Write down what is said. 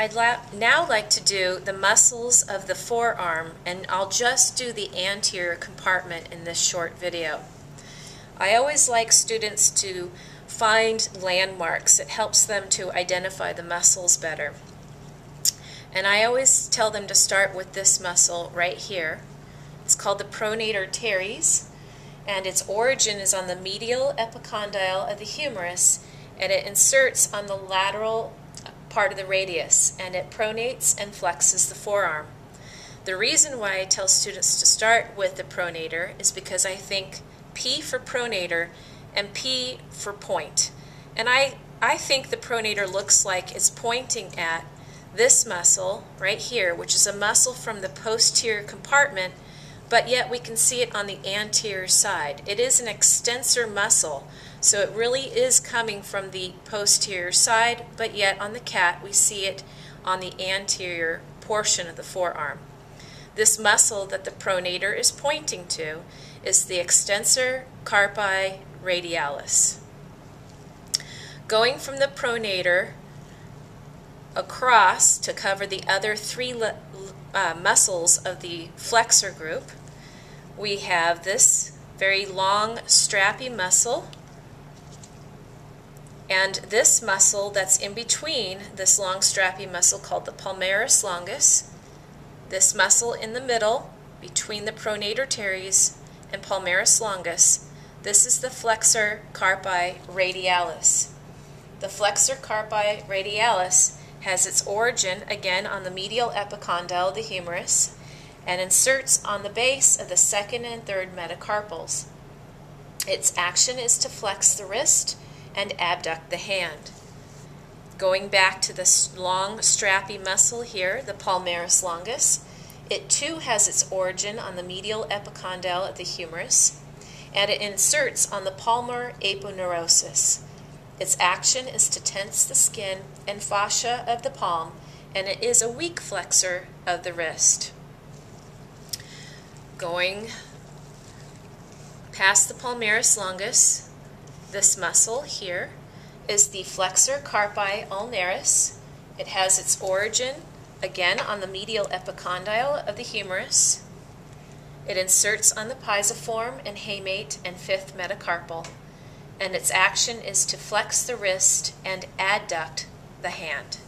I'd now like to do the muscles of the forearm, and I'll just do the anterior compartment in this short video. I always like students to find landmarks. It helps them to identify the muscles better. And I always tell them to start with this muscle right here. It's called the pronator teres, and its origin is on the medial epicondyle of the humerus, and it inserts on the lateral part of the radius, and it pronates and flexes the forearm. The reason why I tell students to start with the pronator is because I think P for pronator and P for point. And I, I think the pronator looks like it's pointing at this muscle right here, which is a muscle from the posterior compartment, but yet we can see it on the anterior side. It is an extensor muscle, so it really is coming from the posterior side, but yet on the cat we see it on the anterior portion of the forearm. This muscle that the pronator is pointing to is the extensor carpi radialis. Going from the pronator across to cover the other three uh, muscles of the flexor group, we have this very long strappy muscle and this muscle that's in between this long strappy muscle called the palmaris longus, this muscle in the middle between the pronator teres and palmaris longus, this is the flexor carpi radialis. The flexor carpi radialis has its origin again on the medial epicondyle of the humerus and inserts on the base of the second and third metacarpals. Its action is to flex the wrist and abduct the hand. Going back to the long strappy muscle here, the palmaris longus, it too has its origin on the medial epicondyle of the humerus, and it inserts on the palmar aponeurosis. Its action is to tense the skin and fascia of the palm, and it is a weak flexor of the wrist. Going past the palmaris longus, this muscle here is the flexor carpi ulnaris. It has its origin, again, on the medial epicondyle of the humerus. It inserts on the pisiform and hamate and fifth metacarpal, and its action is to flex the wrist and adduct the hand.